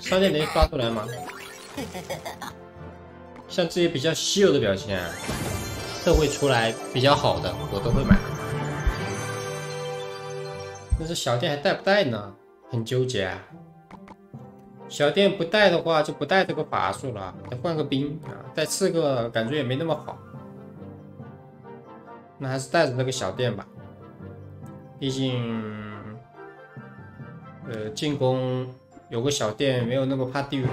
商店能刷出来吗？像这些比较稀有的表情，特惠出来比较好的，我都会买。但是小店还带不带呢？很纠结啊。小店不带的话，就不带这个法术了，得换个兵啊。带四个感觉也没那么好，那还是带着那个小店吧。毕竟，呃，进攻有个小店没有那么怕地狱。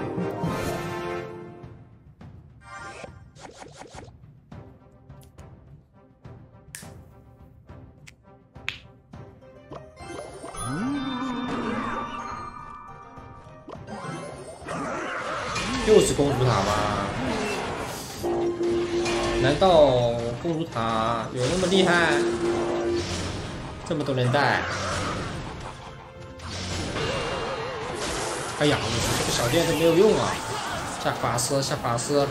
又是公主塔吗？难道公主塔有那么厉害？这么多人带？哎呀，这个小店都没有用啊！下法师，下法师，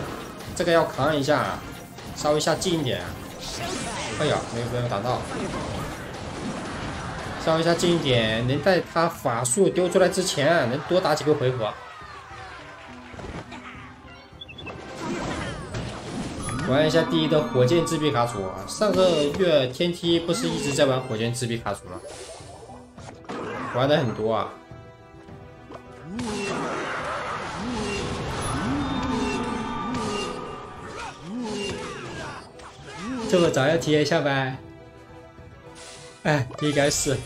这个要扛一下，稍微下近一点。哎呀，没有没有打到，稍微下近一点，能在他法术丢出来之前，能多打几个回合。玩一下第一的火箭自闭卡组，上个月天梯不是一直在玩火箭自闭卡组吗？玩的很多啊。这么早要体验一下呗？哎，应该是。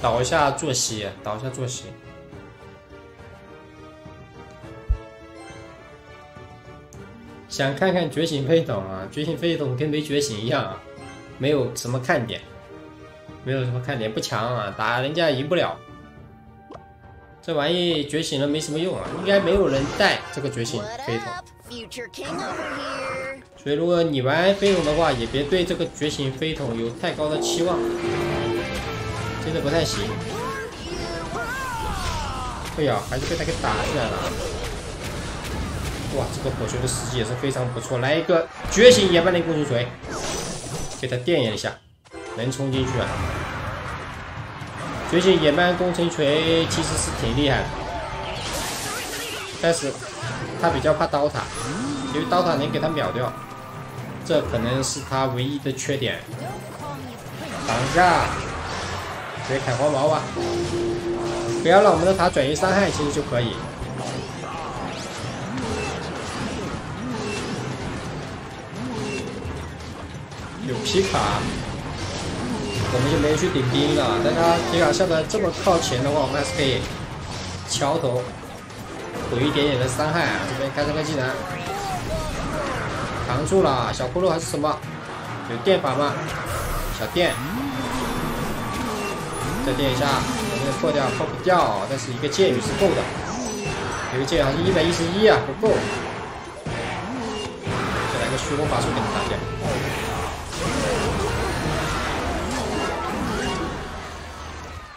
倒一下坐席，倒一下坐席。想看看觉醒飞桶啊！觉醒飞桶跟没觉醒一样，啊没有什么看点，没有什么看点，不强啊，打人家赢不了。这玩意觉醒了没什么用啊，应该没有人带这个觉醒飞桶。所以如果你玩飞桶的话，也别对这个觉醒飞桶有太高的期望，真的不太行。哎呀，还是被他给打下来了。哇，这个火球的时机也是非常不错，来一个觉醒野蛮的攻击锤，给他电一下，能冲进去啊！觉醒野蛮工程锤其实是挺厉害的，但是他比较怕刀塔，因为刀塔能给他秒掉，这可能是他唯一的缺点。挡一下，直接砍黄毛吧，不要让我们的塔转移伤害，其实就可以。皮卡，我们就没去顶兵了。但他皮卡下的这么靠前的话，我们还是可以桥头有一点点的伤害啊。这边开这个技能，扛住了。小骷髅还是什么？有电法吗？小电，再电一下，能不能破掉？破不掉，但是一个剑雨是够的。一个剑还是一百一十一啊，不够。再来个虚空法术给他打掉。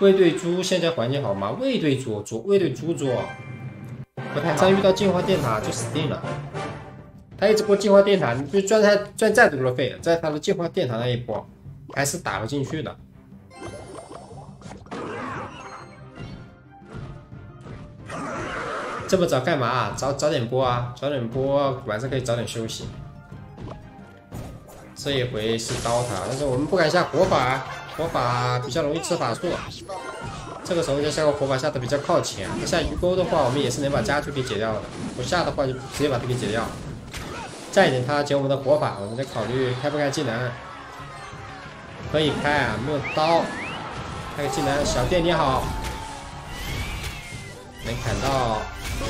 卫队猪现在环境好吗？卫队猪猪卫队猪猪，不太好。遇到进化电塔就死定了。他一直播进化电塔，你就赚他赚再多的费，在他的进化电塔那一波，还是打不进去的。这么早干嘛？早早点播啊！早点播，晚上可以早点休息。这一回是刀塔，但是我们不敢下火法。火法比较容易吃法术，这个时候要下个火法下的比较靠前。下鱼钩的话，我们也是能把家具给解掉的。不下的话就直接把它给解掉。再等他解我们的火法，我们再考虑开不开技能。可以开啊，没有刀，开个技能。小电你好，能砍到，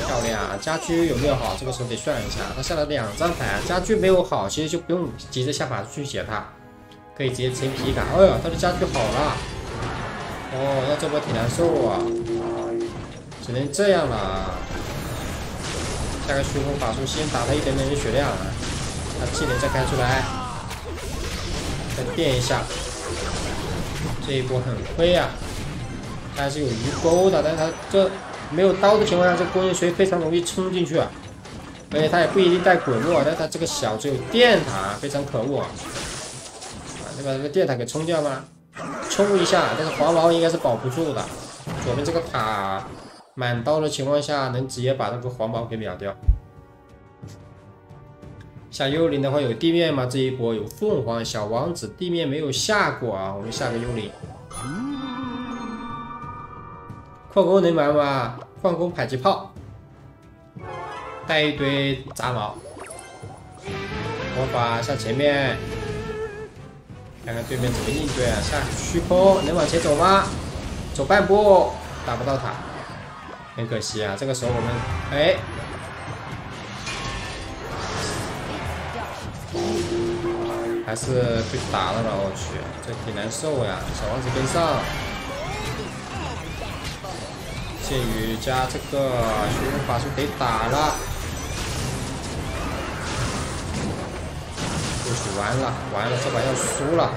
漂亮。家居有没有好？这个时候得算一下。他下了两张牌，家居没有好，其实就不用急着下法术去解他。可以直接成皮卡，哎呦，他的家具好了，哦，那这波挺难受啊，只能这样了。下个虚空法术，先打他一点点的血量啊，他技能再开出来，再电一下，这一波很亏啊，他是有鱼钩的，但是他这没有刀的情况下，这攻击锤非常容易冲进去啊，而且他也不一定带滚落，但他这个小只有电塔，非常可恶啊。把这个电塔给冲掉吗？冲一下，但是黄毛应该是保不住的。左边这个塔满刀的情况下，能直接把那个黄毛给秒掉。下幽灵的话有地面吗？这一波有凤凰小王子，地面没有下过啊。我们下个幽灵。矿工能玩吗？矿工迫击炮，带一堆杂毛。魔法向前面，看看对面怎么应对啊？下虚空能往前走吗？走半步，打不到他，很可惜啊。这个时候我们哎。还是被打了吧？我去，这挺难受呀！小王子跟上，剑雨加这个虚空法术得打了，完了，完了，这把要输了，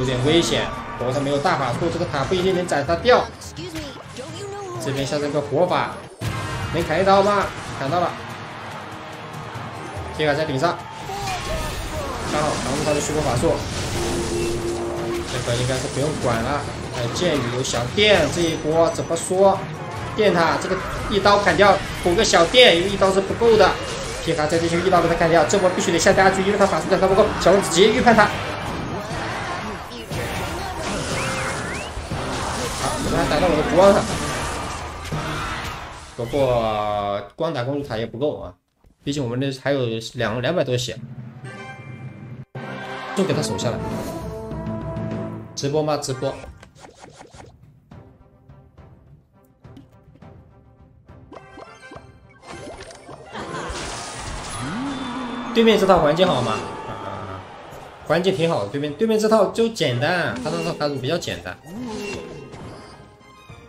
有点危险。我他没有大法术，这个塔不一定能斩他掉。这边下这个火法，能砍一刀吗？砍到了，铁卡在顶上。刚好扛住他的虚空法术，这个应该是不用管了。有剑雨有小电，这一波怎么说？电他这个一刀砍掉，补个小电，因为一刀是不够的。皮卡再进去一刀把他干掉，这波必须得下家具，因为他法术点他不够。小王子直接预判他，好，把他打到我的光上。不过光打公主塔也不够啊，毕竟我们这还有两两百多血。就给他守下来。直播吗？直播。对面这套环境好吗？啊，环境挺好的。对面对面这套就简单，他那套卡组比较简单，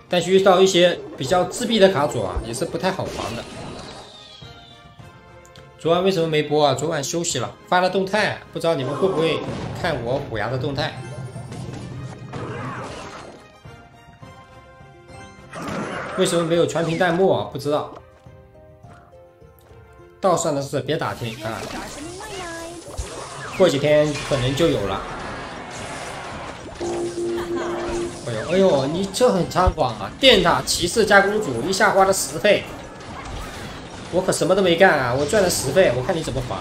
但是遇到一些比较自闭的卡组啊，也是不太好防的。昨晚为什么没播啊？昨晚休息了，发了动态，不知道你们会不会看我虎牙的动态？为什么没有全屏弹幕啊？不知道。道上的事别打听啊，过几天可能就有了。哎呦哎呦，你这很猖狂啊！电塔骑士加公主，一下花了十费。我可什么都没干啊！我赚了十倍，我看你怎么防。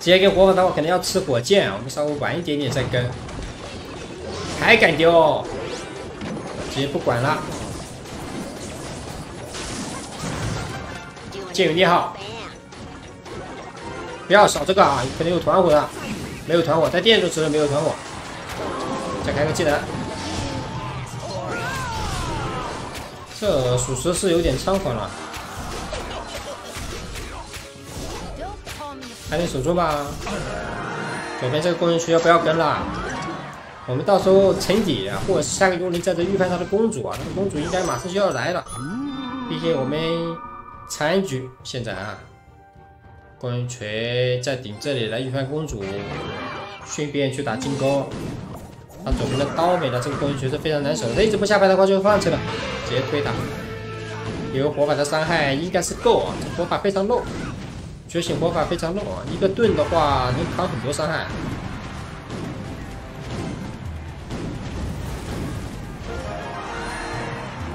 直接跟火法的话，肯定要吃火箭。我们稍微晚一点点再跟。还敢丢？直接不管了。剑雨你好，不要少这个啊！肯定有团伙的，没有团伙，在电柱时没有团伙。再开个技能。这属实是有点猖狂了，还能守住吧？左边这个工人区要不要跟了？我们到时候沉底，或者下个幽灵在这预判他的公主啊，那个公主应该马上就要来了。毕竟我们残局现在啊，工人锤在顶这里来预判公主，顺便去打进攻。他左边的刀没了，这个工人锤是非常难守，他一直不下牌的话就会放弃了。直接推他，因为火法的伤害应该是够啊，这火法非常漏，觉醒火法非常漏啊，一个盾的话能扛很多伤害。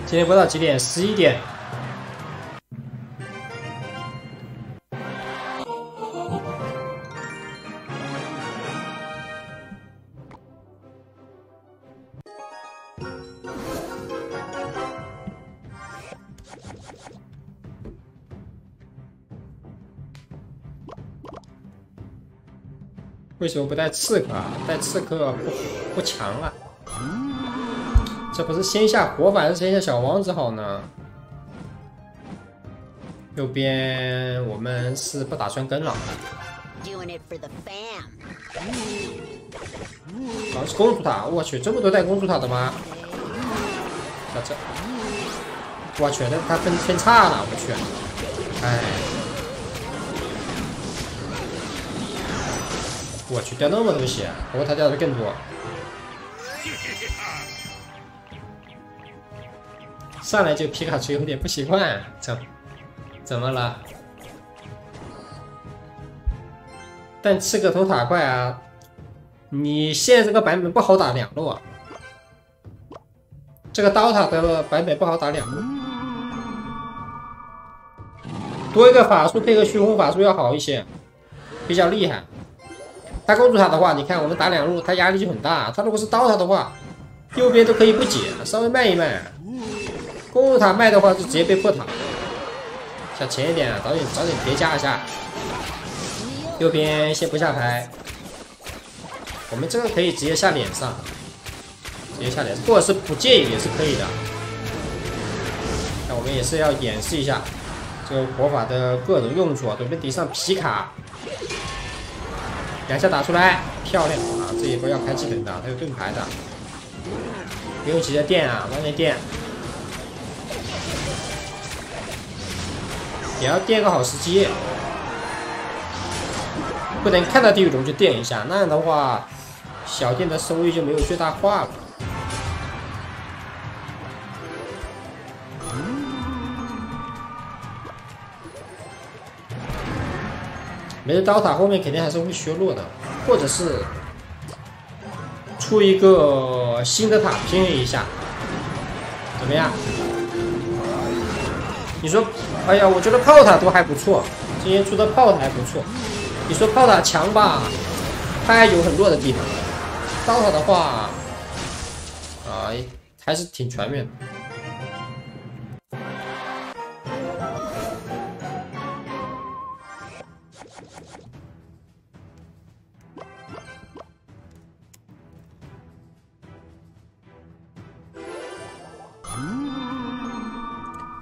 今天播到几点？十一点。为什么不带刺客啊？带刺客不不强啊？这不是先下火法还是先下小王子好呢？右边我们是不打算跟了。啊，是公主塔！我去，这么多带公主塔的吗？那这，我去，那他分分叉了！我去，哎。我去，掉那么多血，不过他掉的更多。上来就皮卡丘有点不习惯，怎怎么了？但刺客头塔怪啊，你现在这个版本不好打两路啊，这个刀塔的版本不好打两路，多一个法术配合虚空法术要好一些，比较厉害。他公主塔的话，你看我们打两路，他压力就很大。他如果是刀塔的话，右边都可以不解，稍微慢一慢。公主塔慢的话就直接被破塔。想前一点，早点早点叠加一下。右边先不下牌。我们这个可以直接下脸上，直接下脸，或者是不介意也是可以的。那我们也是要演示一下这个火法的各种用处啊。准备底上皮卡，两下打出来，漂亮啊！这一波要开技能的，他有盾牌的，不用急着电啊，慢慢电，也要电个好时机，不能看到地狱龙就电一下，那样的话。小店的收益就没有最大化了。没了，刀塔后面肯定还是会削弱的，或者是出一个新的塔拼一下，怎么样？你说，哎呀，我觉得炮塔都还不错，今天出的炮塔还不错。你说炮塔强吧？它还有很弱的地方。刀塔的话，啊，还是挺全面的。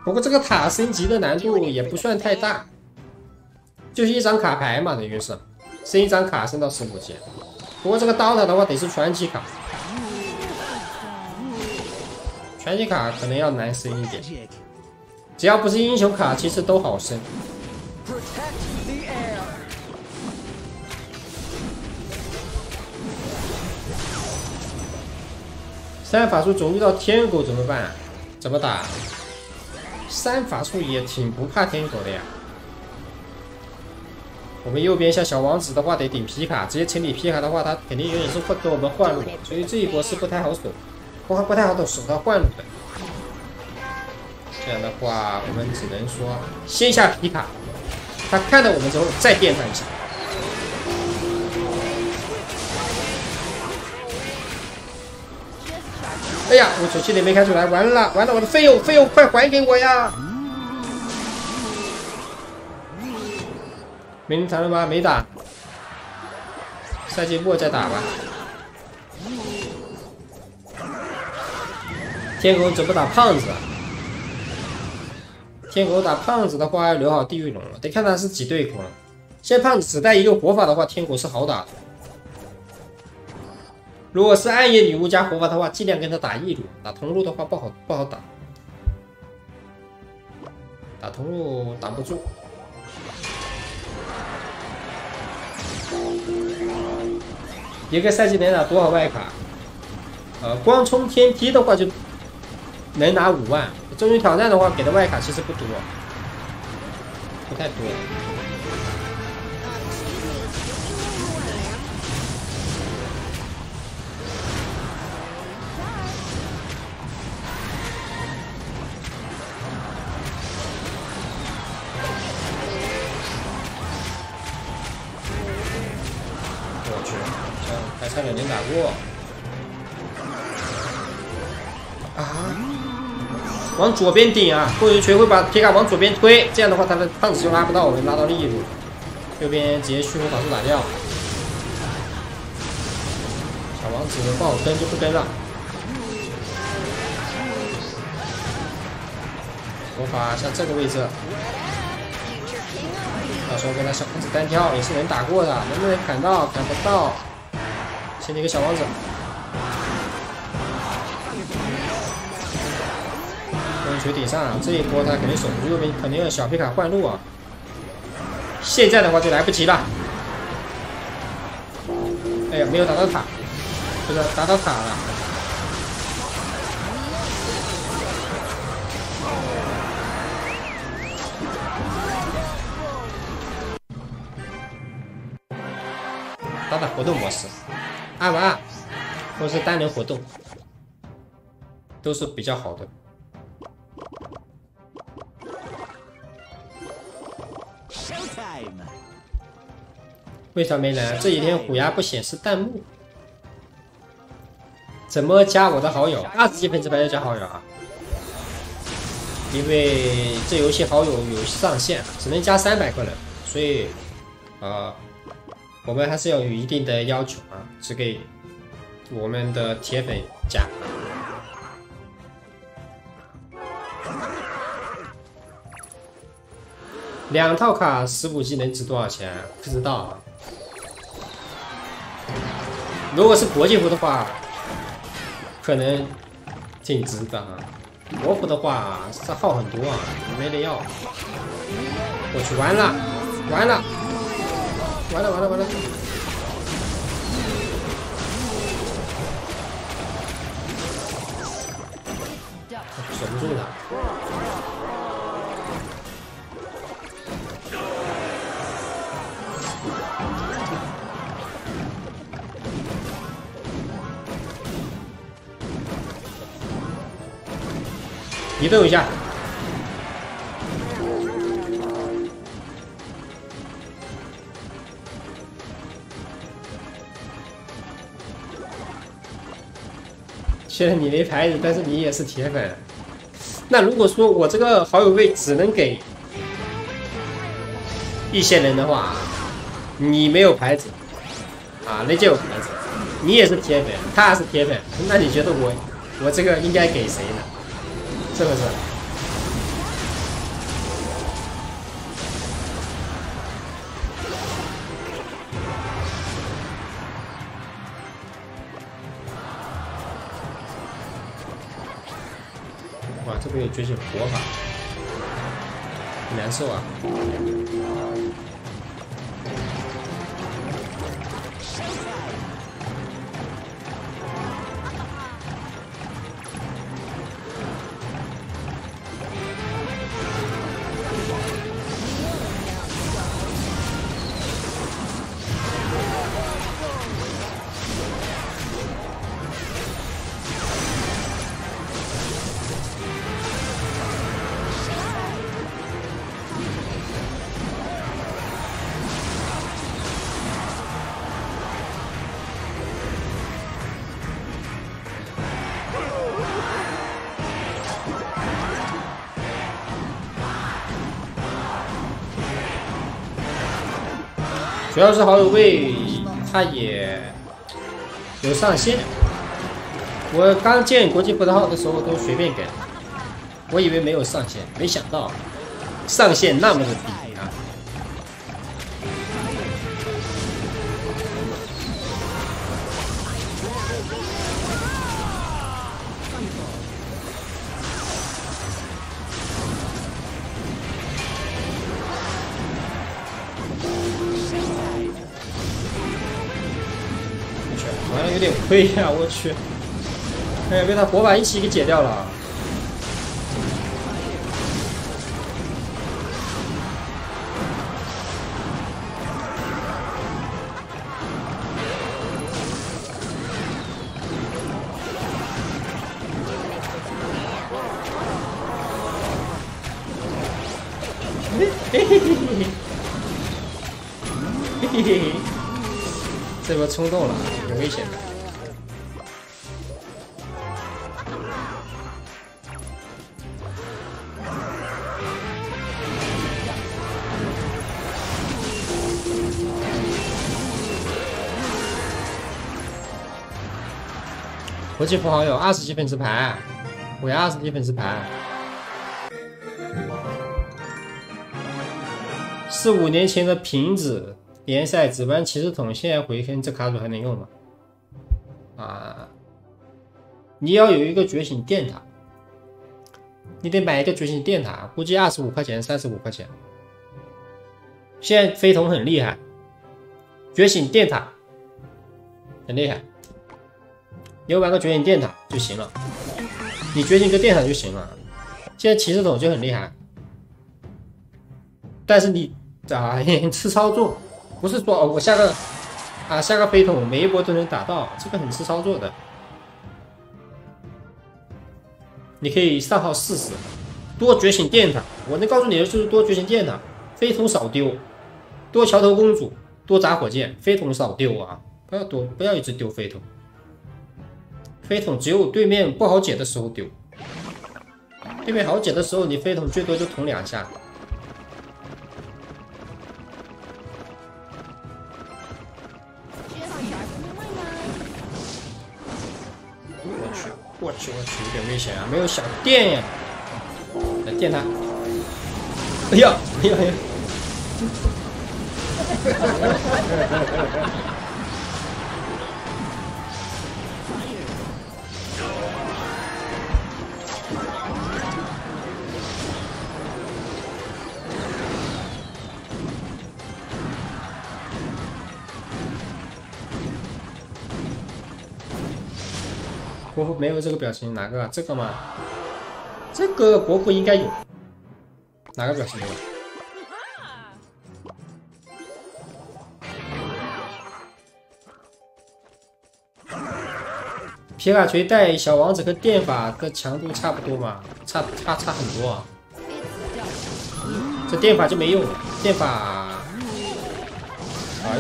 不过这个塔升级的难度也不算太大，就是一张卡牌嘛，等于是升一张卡升到十五级。不过这个刀塔的话得是传奇卡，传奇卡可能要难升一点。只要不是英雄卡，其实都好升。三法术总遇到天狗怎么办？怎么打？三法术也挺不怕天狗的呀。我们右边像小王子的话得顶皮卡，直接清理皮卡的话，他肯定有点是会跟我们换路，所以这一波是不太好守，不不太好守守到换路的。这样的话，我们只能说先下皮卡，他看到我们之后再电他一下。哎呀，我手气也没开出来，完了完了，我的费用费用快还给我呀！没人残了吗？没打，赛季末再打吧。天狗怎么打胖子？天狗打胖子的话要留好地狱龙了，得看他是几对空。现在胖子只带一个火法的话，天狗是好打的。如果是暗夜女巫加火法的话，尽量跟他打一路，打同路的话不好不好打，打同路挡不住。一个赛季能拿多少外卡？呃，光冲天梯的话就能拿五万。终极挑战的话给的外卡其实不多，不太多。左边顶啊！过一拳会把皮卡往左边推，这样的话他的胖子就拉不到我们，拉到另一路。右边直接虚空法术打掉。小王子不好跟就不跟了。魔法像这个位置，到时候跟他小王子单挑也是能打过的，能不能砍到？砍不到。先一个小王子，风锤顶上，这一波他肯定守不住，肯定要小皮卡换路啊！现在的话就来不及了。哎呀，没有打到塔，不是打到塔了。打打活动模式。二万二，或是单人活动，都是比较好的。为啥没来？这几天虎牙不显示弹幕，怎么加我的好友？二十级粉丝牌要加好友啊？因为这游戏好友有上限，只能加三百个人，所以啊，我们还是要有一定的要求啊，只给我们的铁粉加。两套卡十五级能值多少钱？不知道。如果是国际服的话，可能挺值的啊。国服的话，这号很多啊，没得要。我去，完了，完了，完了，完了，完了。守不住他。移动一下，现在你没牌子，但是你也是铁粉。那如果说我这个好友位只能给一些人的话，你没有牌子啊，那就有牌子，你也是铁粉，他也是铁粉，那你觉得我我这个应该给谁呢？这个是？哇，这边有觉醒魔法，难受啊！主要是好友位，他也有上限。我刚建国际葡萄号的时候都随便给，我以为没有上限，没想到上限那么的低啊！有点亏呀，我去！哎呀，被他火把一起给解掉了。嘿嘿嘿嘿嘿，嘿嘿嘿嘿，这波冲动了，国际服好友二十级粉丝牌，我要二十级粉丝牌。四五年前的瓶子联赛值班骑士桶，现在回坑这卡组还能用吗？啊，你要有一个觉醒电塔，你得买一个觉醒电塔，估计二十五块钱、三十五块钱。现在飞桶很厉害，觉醒电塔很厉害。你玩个觉醒电塔就行了，你觉醒个电塔就行了。现在骑士桶就很厉害，但是你啊，吃操作，不是说哦，我下个啊，下个飞桶每一波都能打到，这个很吃操作的。你可以上号试试，多觉醒电塔。我能告诉你的就是多觉醒电塔，飞桶少丢，多桥头公主，多砸火箭，飞桶少丢啊！不要多，不要一直丢飞桶。飞桶只有对面不好解的时候丢，对面好解的时候，你飞桶最多就捅两下。我去，我去，我去有点危险啊！没有小电呀，来电他！哎呀，哎呀，哎呀！国服没有这个表情，哪个？这个吗？这个国服应该有。哪个表情没有？皮卡锤带小王子和电法的强度差不多嘛？差差差很多啊！这电法就没用，电法啊，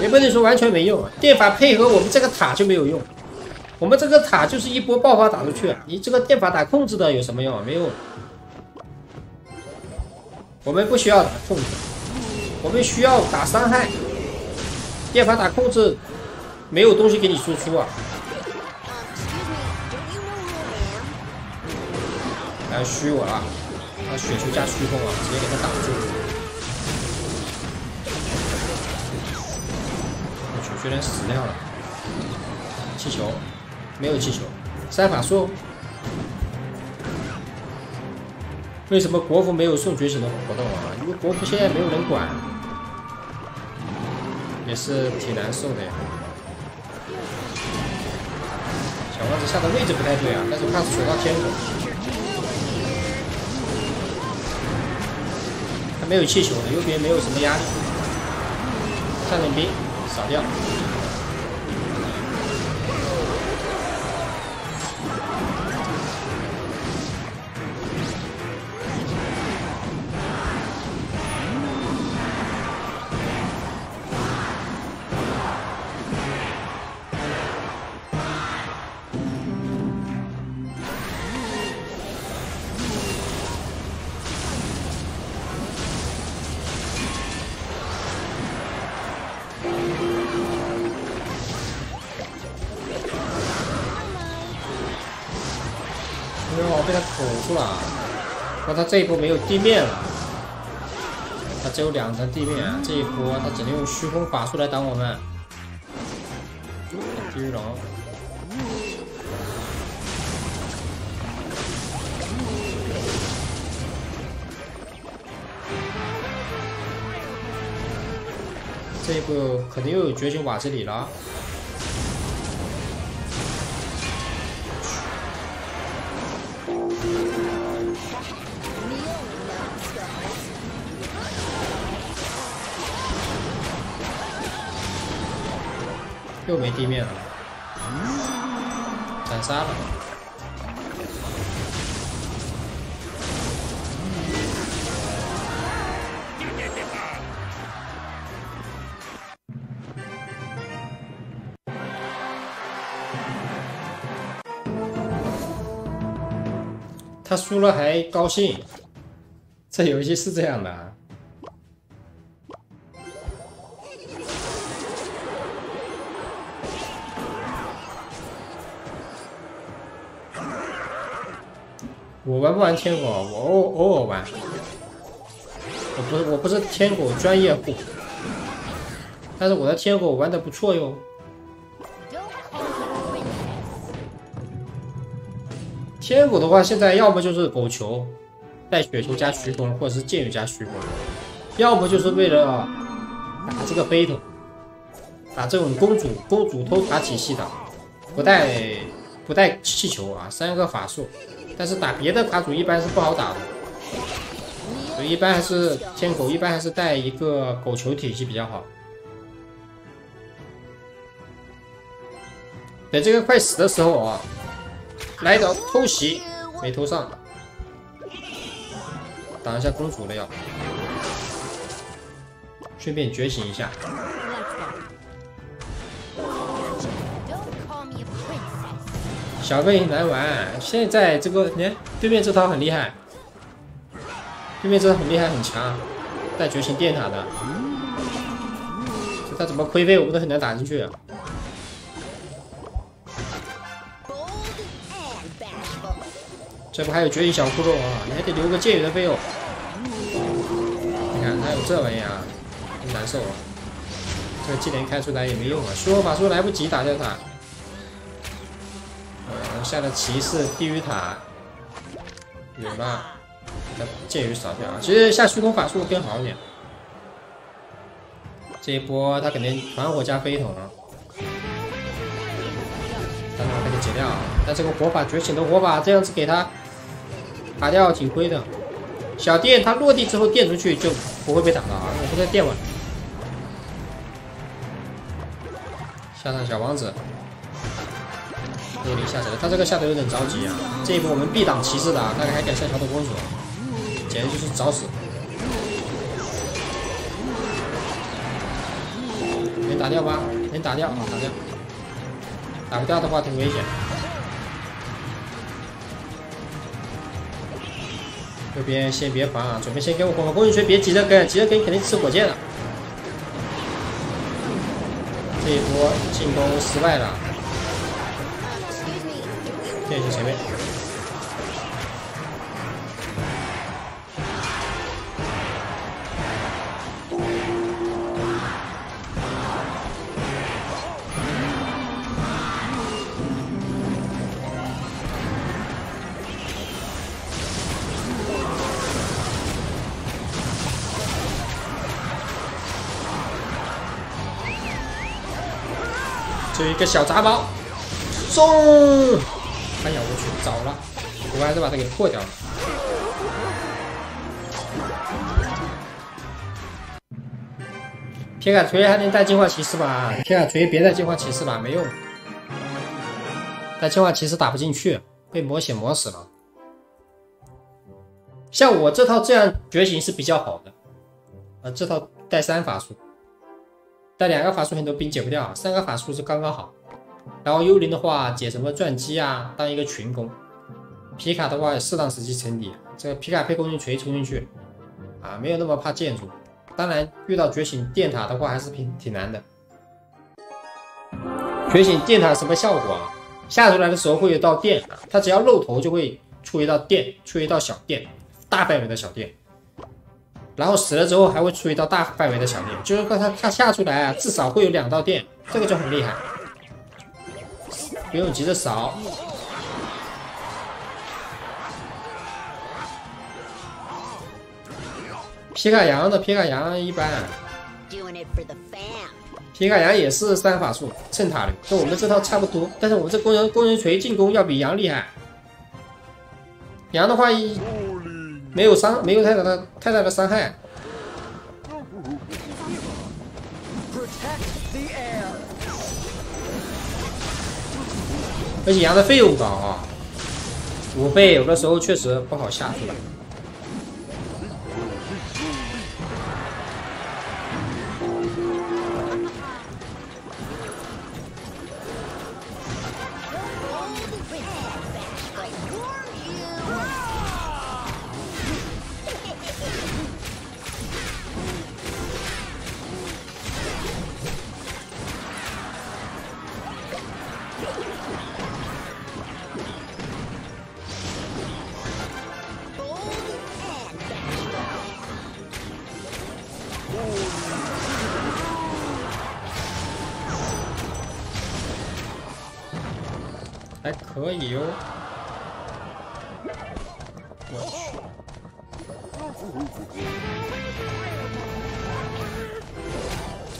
也不能说完全没用，电法配合我们这个塔就没有用。我们这个塔就是一波爆发打出去，你这个电法打控制的有什么用啊？没用。我们不需要打控制，我们需要打伤害。电法打控制，没有东西给你输出啊。来虚我了，他雪球加虚空啊，直接给他挡住。我去，居然死掉了，气球。没有气球，三法术。为什么国服没有送觉醒的活动啊？因为国服现在没有人管，也是挺难受的呀。小王子下的位置不太对啊，但是怕是水到天狗。他没有气球的，右边没有什么压力。上点兵，扫掉。他这一波没有地面了，他只有两层地面，这一波他只能用虚空法术来挡我们。地狱龙，这一波肯定又有觉醒瓦之里了。又没地面了，斩杀了。他输了还高兴，这游戏是这样的啊。我玩不玩天狗？我偶偶尔玩。我不是我不是天狗专业户，但是我的天狗玩的不错哟。天狗的话，现在要么就是狗球带雪球加虚空，或者是剑雨加虚空，要么就是为了打这个飞桶，打这种公主公主偷塔体系的，不带不带气球啊，三个法术。但是打别的卡组一般是不好打的，所以一般还是天狗，一般还是带一个狗球体系比较好。等这个快死的时候啊，来一刀偷袭，没偷上，挡一下公主的要，顺便觉醒一下。小贝难玩，现在这个你看对面这套很厉害，对面这套很厉害很强，带觉醒电塔的，他怎么亏费我们都很难打进去。这不还有绝影小骷髅啊？你还得留个剑雨的费用。你看他有这玩意啊，真难受啊！这个技能开出来也没用啊，虚火法术来不及打掉他。下的骑士地狱塔有了，剑雨扫掉啊！其实下虚空法术更好一点。这一波他肯定团火加飞桶，但是把这个解掉。但这个火把觉醒的火把这样子给他打掉挺亏的。小电他落地之后电出去就不会被打到啊！我不在电稳。下上小王子。幽灵下手，他这个下的有点着急啊！这一波我们必挡骑士的，大概还敢下桥头公主，简直就是找死！能打掉吗？能打掉啊，打掉。打不掉的话挺危险。右边先别防啊，准备先给我火攻击锤，别急着跟，急着跟肯定吃火箭了。这一波进攻失败了。这一个小杂包，中。哎呀，我去，早了，我还是把它给破掉了。皮卡锤还能带净化骑士吧？皮卡锤别带净化骑士吧，没用。带净化骑士打不进去，被魔血磨死了。像我这套这样觉醒是比较好的，啊，这套带三法术，带两个法术很多兵解不掉，三个法术是刚刚好。然后幽灵的话解什么钻机啊，当一个群攻。皮卡的话适当时机沉底，这个皮卡配攻击锤冲进去，啊，没有那么怕建筑。当然遇到觉醒电塔的话还是挺挺难的。觉醒电塔什么效果啊？下出来的时候会有道电，它只要露头就会出一道电，出一道小电，大范围的小电。然后死了之后还会出一道大范围的小电，就是说它它下出来啊，至少会有两道电，这个就很厉害。不用急着扫，皮卡羊的皮卡羊一般，皮卡羊也是三法术蹭塔的，跟我们这套差不多，但是我们这工人工人锤进攻要比羊厉害。羊的话一没有伤，没有太大的太大的伤害。而且羊的费用高啊，五倍有的时候确实不好下出来。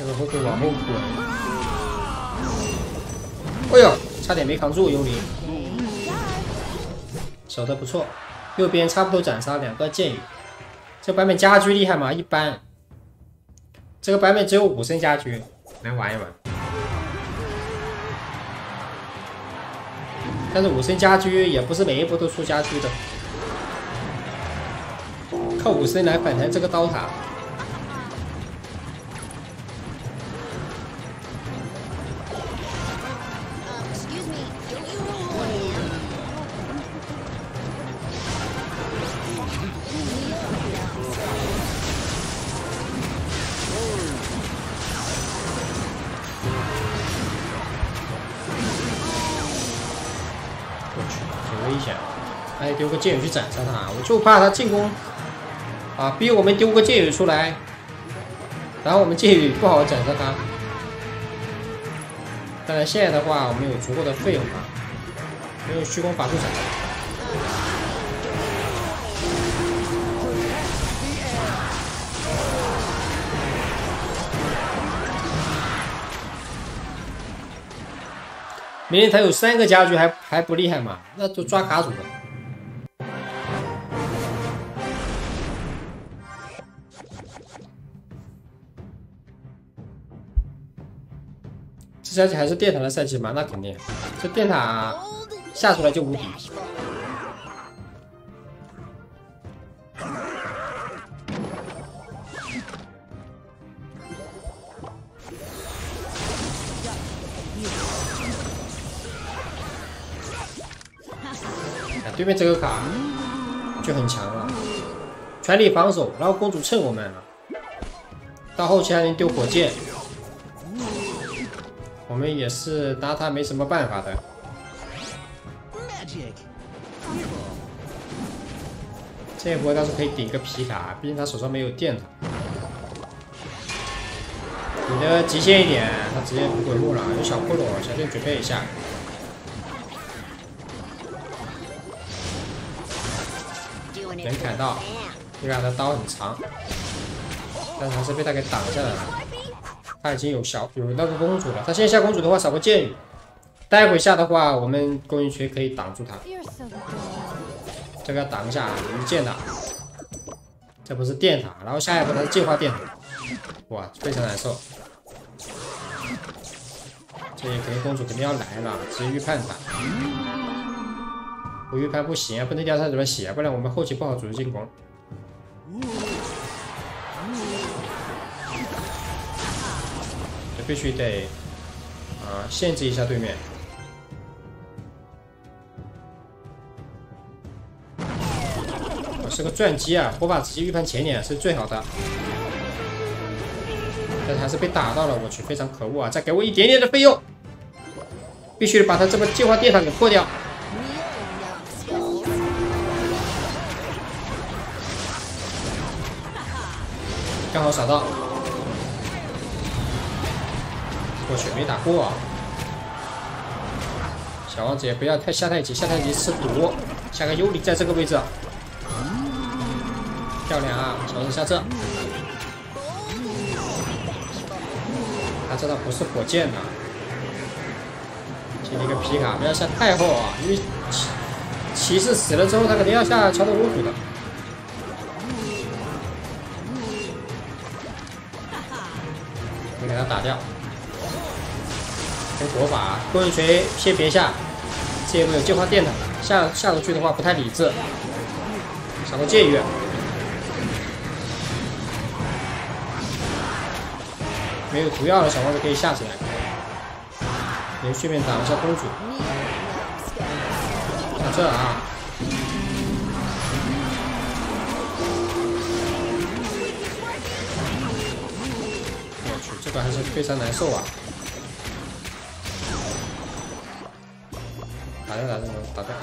这个会不会往后滚？哎呦，差点没扛住幽灵，守的不错，右边差不多斩杀两个剑雨，这版本家居厉害吗？一般，这个版本只有五升家居，来玩一玩。但是五升家居也不是每一波都出家居的，靠五升来反弹这个刀塔。剑雨去斩杀他，我就怕他进攻啊，逼我们丢个剑雨出来，然后我们剑雨不好斩杀他。当然现在的话，我们有足够的费用啊，没有虚空法术斩。明天他有三个家具，还还不厉害吗？那就抓卡组的。这赛季还是电塔的赛季吗？那肯定，这电塔下出来就无敌。对面这个卡就很强了，全力防守，然后公主趁我们了，到后期还能丢火箭。我们也是拿他没什么办法的。这一波倒是可以顶个皮卡，毕竟他手上没有电塔。你的极限一点，他直接不鬼木了，有小骷髅，小心准备一下。能砍到，你看他刀很长，但是还是被他给挡下来了。他已经有小有那个公主了，他现在下公主的话少个剑雨，待会下的话我们公益锤可以挡住他。这个要挡一下，一剑的，这不是电塔，然后下一步他是净化电塔，哇，非常难受。这肯定公主肯定要来了，直接预判他，不预判不行啊，不能掉太多血，不然我们后期不好组织进攻。必须得啊，限制一下对面。我是个钻机啊，火把直接预判前点是最好的，但是还是被打到了，我去，非常可恶啊！再给我一点点的费用，必须把他这个净化电塔给破掉。刚好扫到。过去，没打过。小王子也不要太下太极，下太极吃毒。下个幽灵在这个位置，漂亮啊！小王子下这，他这套不是火箭的，进一个皮卡，不要下太后啊！因为骑骑士死了之后，他肯定要下桥头屋主的。我给他打掉。火把，光影锤先别下，这一波有净化电塔，下下过去的话不太理智。闪个剑雨，没有毒药的小王子可以下起来，连续面挡一下公主。这啊，我去，这个还是非常难受啊。打掉打掉打掉！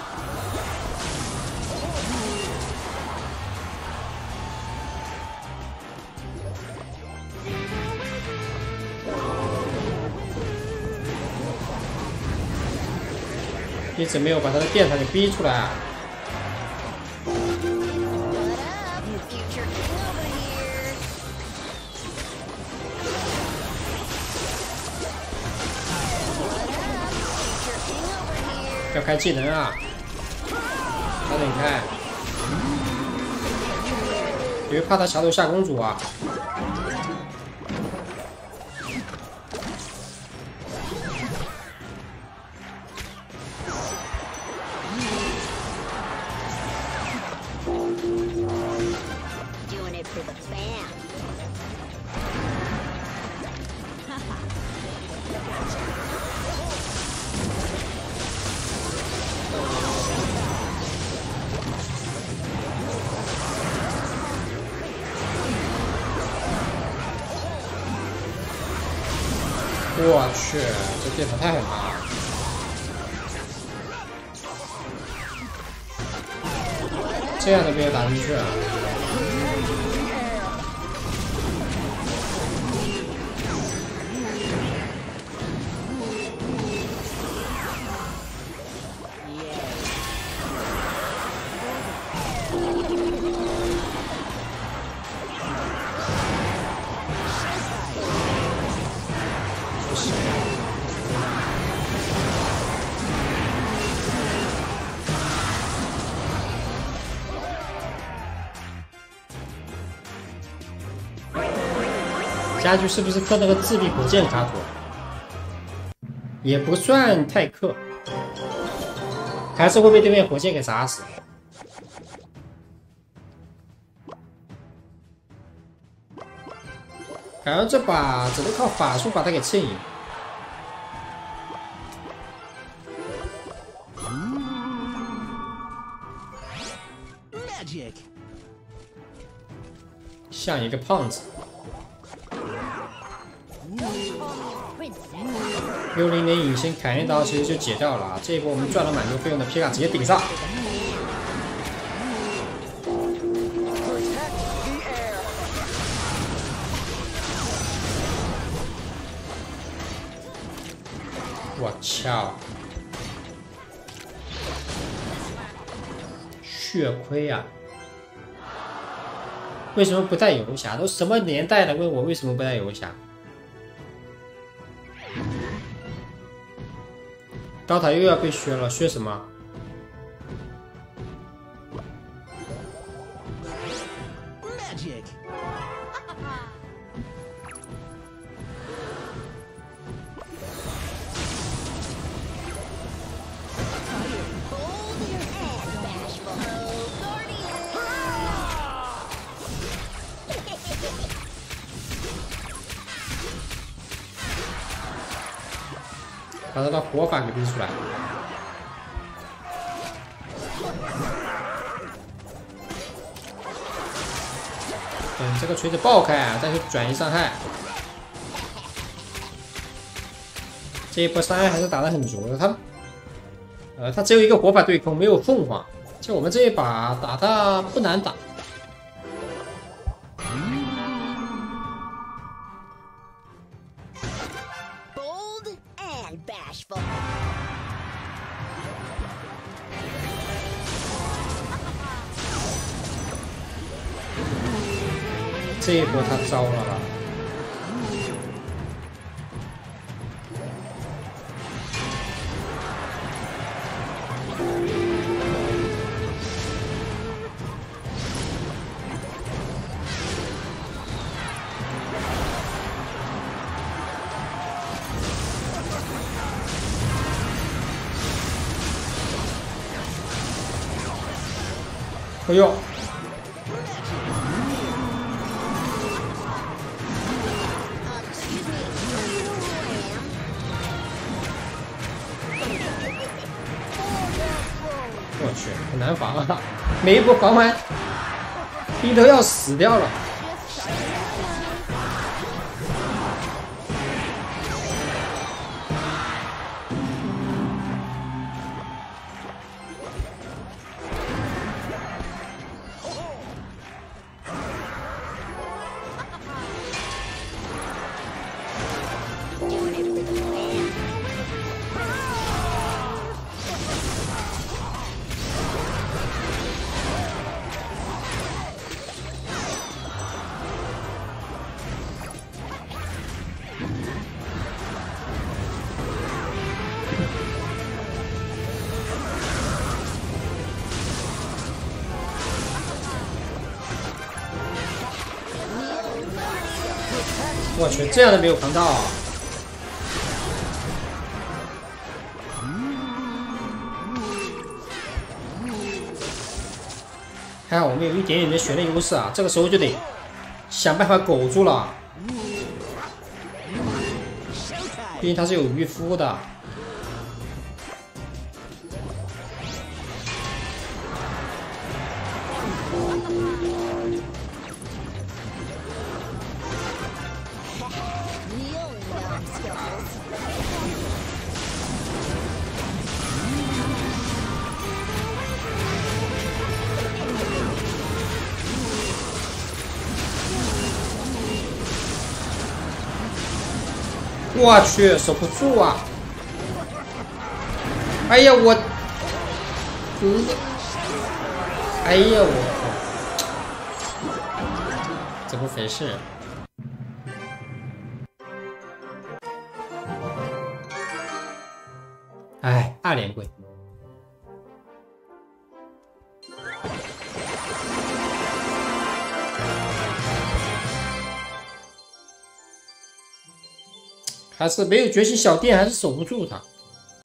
一直没有把他的电塔给逼出来。啊开技能啊！他点开，别怕他桥头下公主啊。家具是不是刻那个自闭火箭卡图？也不算太克，还是会被对面火箭给砸死。感觉这把只能靠法术把他给蹭赢。像一个胖子。幽灵的隐身砍一刀，其实就解掉了啊！这一波我们赚了蛮多费用的，皮卡直接顶上。我操！血亏啊！为什么不带游侠？都什么年代了？问我为什么不带游侠？刀塔又要被削了，削什么？把他的活法给逼出来。等这个锤子爆开啊，再去转移伤害。这一波伤害还是打的很足的。他，呃，他只有一个火法对空，没有凤凰。就我们这一把打的不难打。他糟了吧？哎呦！难防啊！每一波防完，你都要死掉了。这样的没有防到。还好我们有一点点的血量优势啊，这个时候就得想办法苟住了。毕竟他是有渔夫的。我去，守不住啊！哎呀，我，嗯，哎呀，我靠，怎么回事？是没有觉醒小店，还是守不住他。